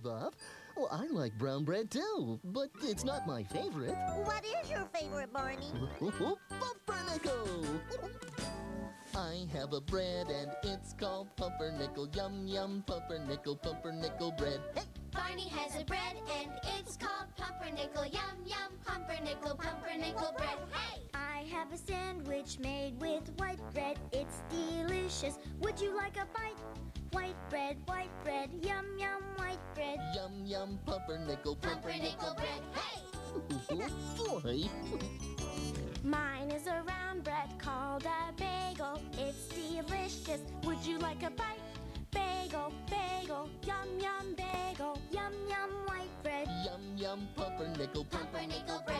Bebop. Well, oh, I like brown bread too, but it's not my favorite. What is your favorite, Barney? Pumpernickel! I have a bread and it's called pumpernickel. Yum, yum, pumpernickel, pumpernickel bread. Hey! Barney has a bread and it's called pumpernickel. Yum, yum, pumpernickel, pumpernickel bread. Hey! I have a sandwich made with white bread. It's delicious. Would you like a bite? White bread, white bread, yum yum white bread. Yum, pumpernickel, Pumpernickel bread. Hey! Boy! Mine is a round bread called a bagel. It's delicious. Would you like a bite? Bagel, bagel, yum yum bagel, yum yum white bread. Yum, yum, pumpernickel. Pumpernickel bread.